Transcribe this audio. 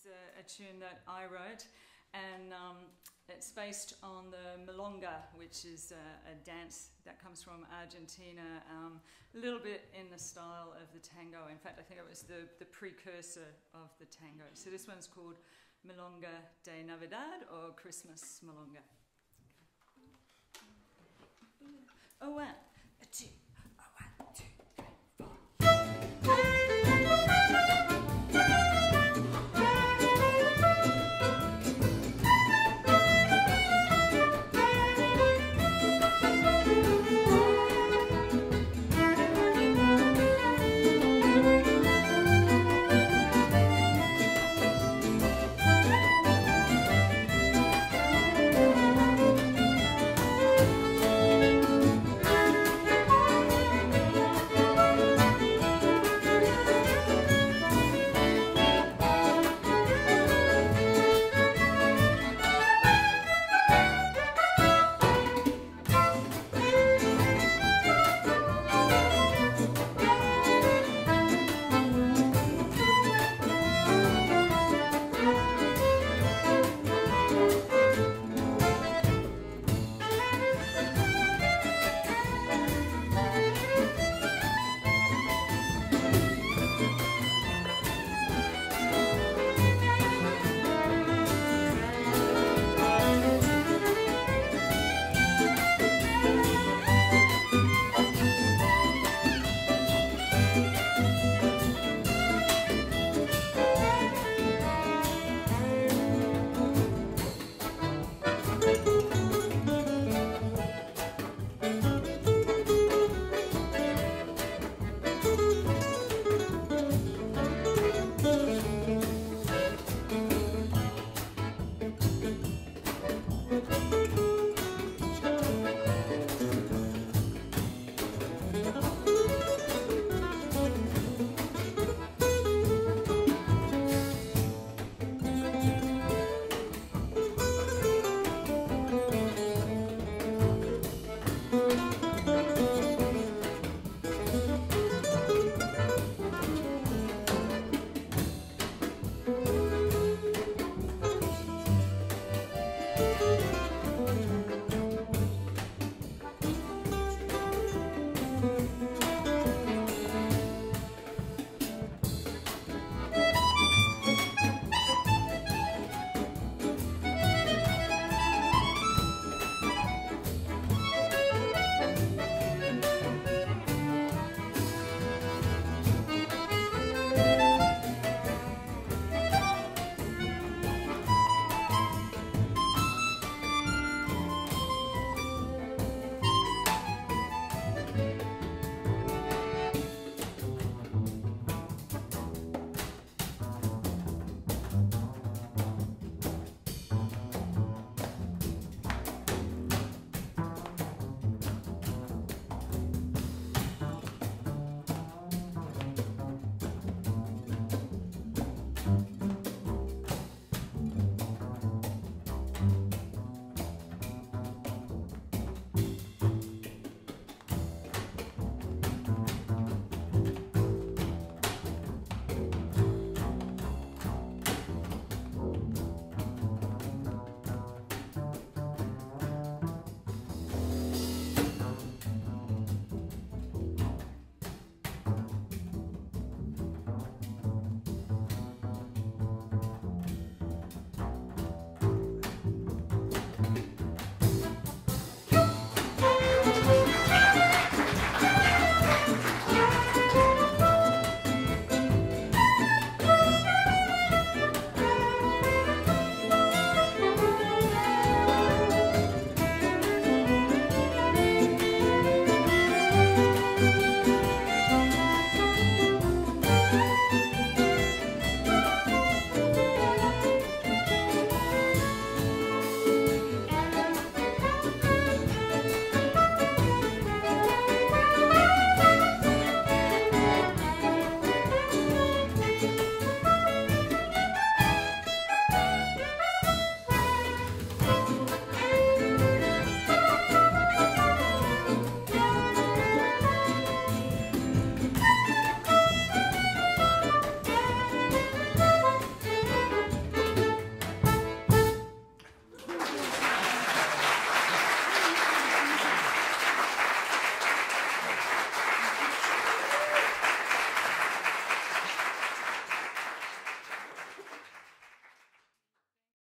is a, a tune that I wrote, and um, it's based on the milonga, which is a, a dance that comes from Argentina, um, a little bit in the style of the tango. In fact, I think it was the, the precursor of the tango. So this one's called Milonga de Navidad or Christmas Milonga. Oh, one, a two.